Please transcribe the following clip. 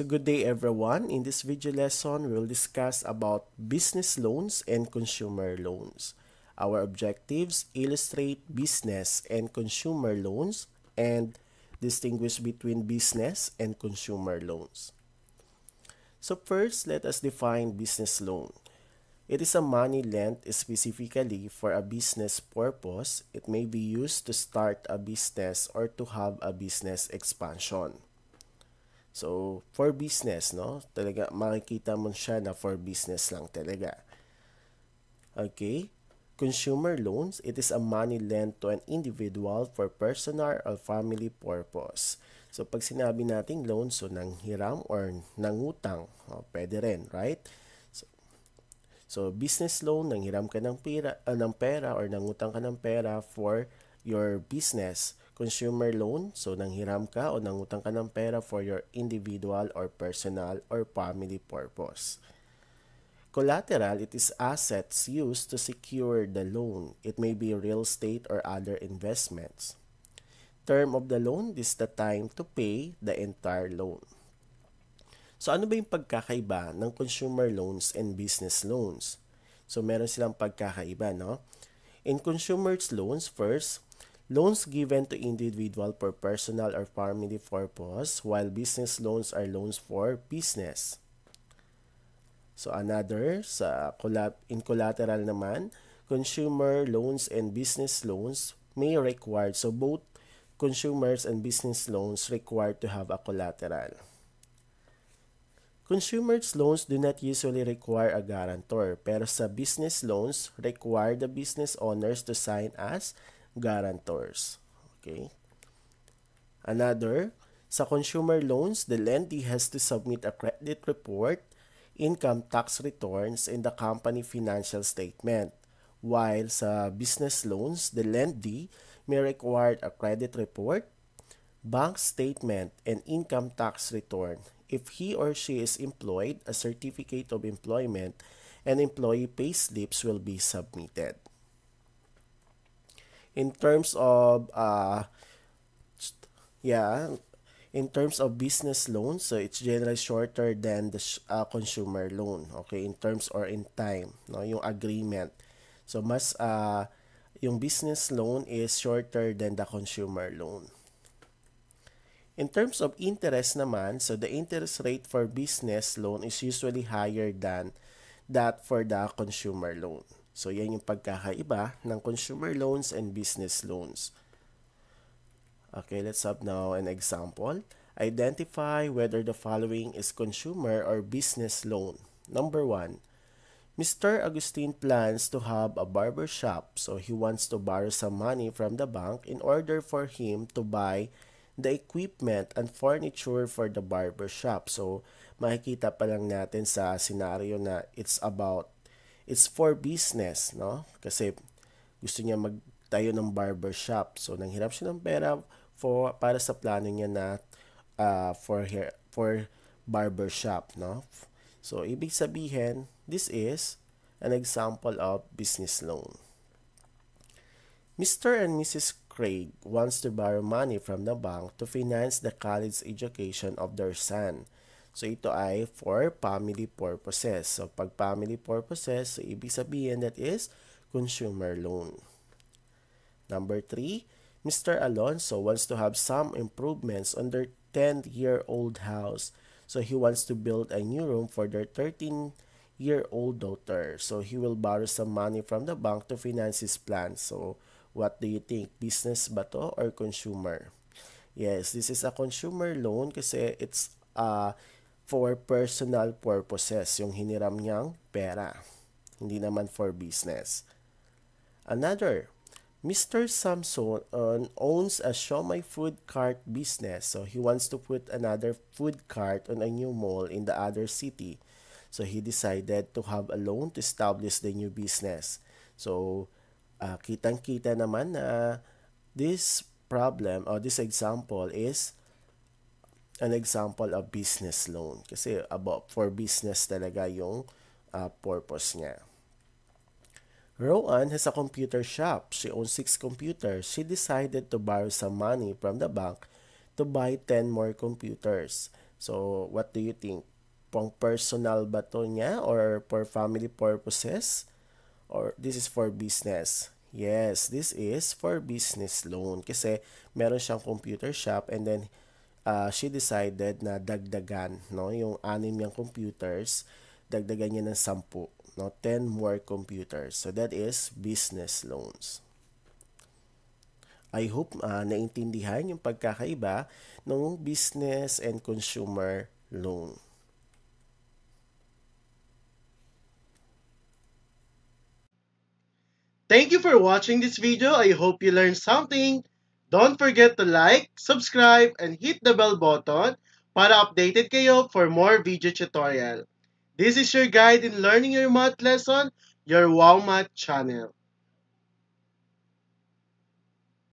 So good day everyone. In this video lesson, we'll discuss about business loans and consumer loans. Our objectives illustrate business and consumer loans and distinguish between business and consumer loans. So first, let us define business loan. It is a money lent specifically for a business purpose. It may be used to start a business or to have a business expansion. So, for business, no? Talaga, makikita mo siya na for business lang talaga. Okay? Consumer loans, it is a money lent to an individual for personal or family purpose. So, pag sinabi nating loan, so nang hiram or nangutang, oh, pwede rin, right? So, so, business loan, nang hiram ka ng pera, uh, ng pera or nangutang ka ng pera for your business consumer loan, so nanghiram ka o nangutang ka ng pera for your individual or personal or family purpose. Collateral, it is assets used to secure the loan. It may be real estate or other investments. Term of the loan is the time to pay the entire loan. So ano ba yung pagkakaiba ng consumer loans and business loans? So meron silang pagkakaiba, no? In consumer loans, first, Loans given to individual for personal or family purpose, while business loans are loans for business. So another, sa in collateral naman, consumer loans and business loans may require, so both consumers and business loans require to have a collateral. Consumers loans do not usually require a guarantor, pero sa business loans, require the business owners to sign as guarantors. Okay? Another, sa consumer loans, the lendee has to submit a credit report, income tax returns, and the company financial statement. While sa business loans, the lendee may require a credit report, bank statement, and income tax return. If he or she is employed, a certificate of employment and employee pay slips will be submitted in terms of uh, yeah in terms of business loans so it's generally shorter than the uh, consumer loan okay in terms or in time no yung agreement. So mas uh, yung business loan is shorter than the consumer loan. In terms of interest naman so the interest rate for business loan is usually higher than that for the consumer loan So, yan yung pagkakaiba ng consumer loans and business loans. Okay, let's have now an example. Identify whether the following is consumer or business loan. Number one, Mr. Agustin plans to have a barber shop, so he wants to borrow some money from the bank in order for him to buy the equipment and furniture for the barber shop. So, makikita pa lang natin sa scenario na it's about it's for business, no? Kasi gusto niya magtayo ng barber shop. So, nanghirap siya ng pera for, para sa plano niya na uh, for, hair, for barber shop, no? So, ibig sabihin, this is an example of business loan. Mr. and Mrs. Craig wants to borrow money from the bank to finance the college education of their son. So, ito ay for family purposes. So, pag family purposes, so ibig sabihin that is consumer loan. Number 3, Mr. Alonso wants to have some improvements on their 10-year-old house. So, he wants to build a new room for their 13-year-old daughter. So, he will borrow some money from the bank to finance his plan. So, what do you think? Business ba to or consumer? Yes, this is a consumer loan kasi it's uh, for personal purposes, yung hiniram niyang pera. Hindi naman for business. Another, Mr. Samson owns a Show My Food Cart business. So he wants to put another food cart on a new mall in the other city. So he decided to have a loan to establish the new business. So uh, kitang-kita naman na this problem or this example is an example of business loan. Kasi about for business talaga yung uh, purpose niya. Rowan has a computer shop. She owns six computers. She decided to borrow some money from the bank to buy 10 more computers. So, what do you think? Pang personal ba to niya or for family purposes? Or this is for business? Yes, this is for business loan kasi meron siyang computer shop and then uh, she decided na dagdagan no yung anim niyang computers dagdagan niya ng 10 no 10 more computers so that is business loans I hope uh, naintindihan yung pagkakaiba ng business and consumer loan. Thank you for watching this video. I hope you learned something. Don't forget to like, subscribe, and hit the bell button para updated kayo for more video tutorial. This is your guide in learning your math lesson, your Wow Math channel.